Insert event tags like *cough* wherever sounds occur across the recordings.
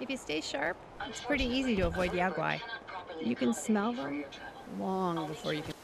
If you stay sharp, it's pretty easy to avoid yao guai. You can smell them long before you can.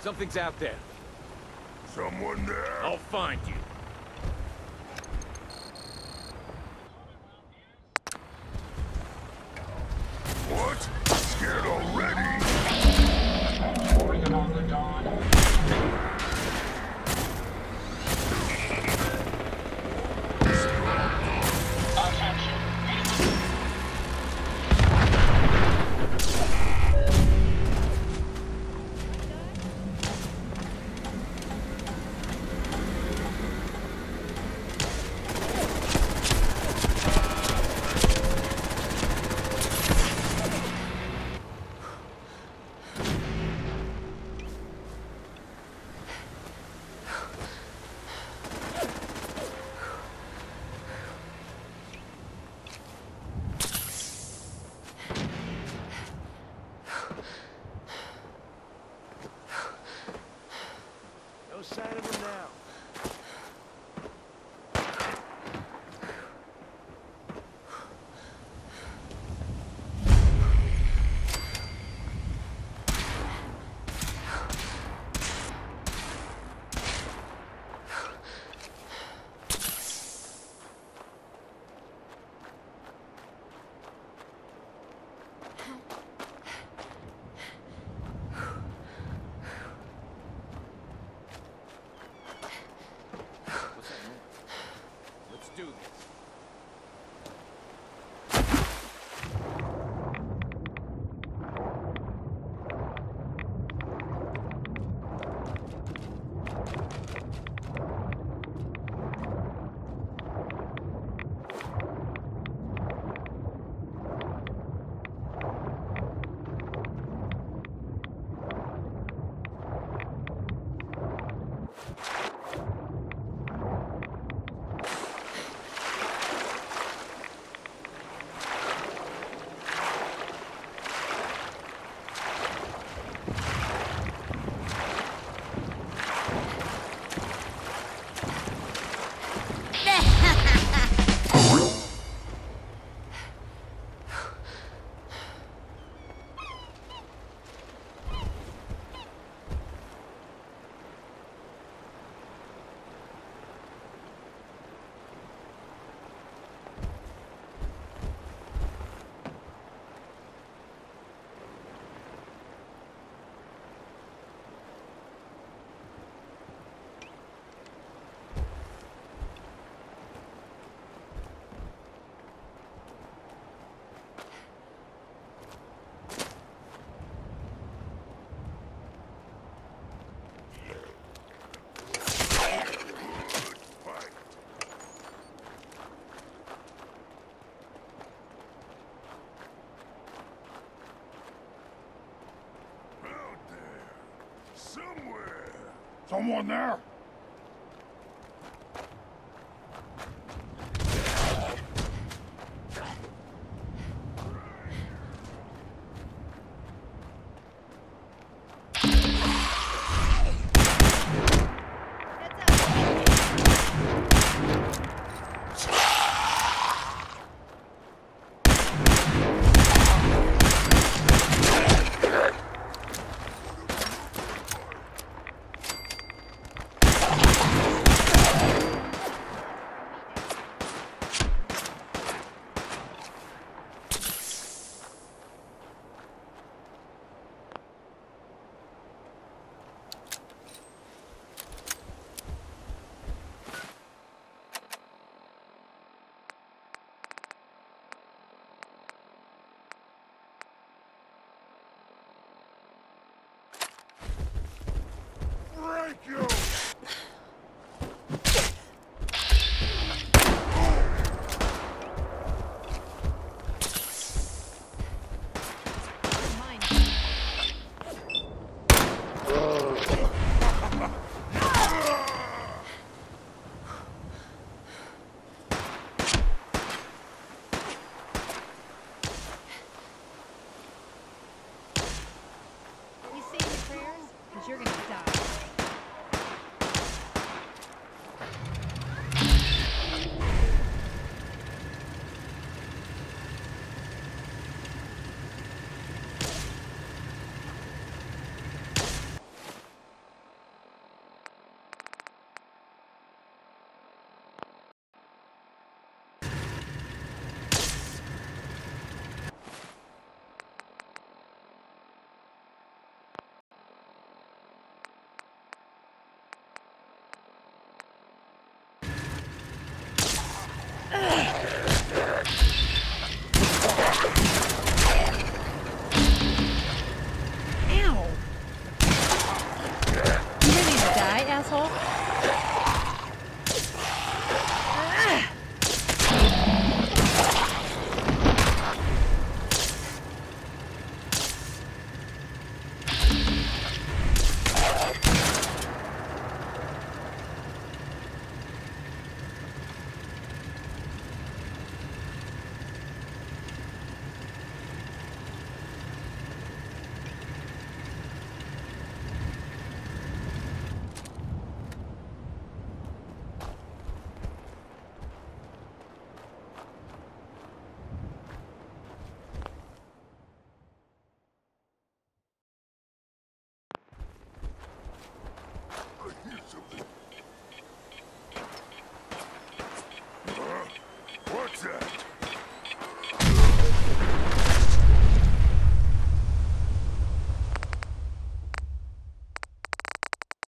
Something's out there. Someone there? I'll find you. Someone there? You're gonna die. Ugh. *laughs*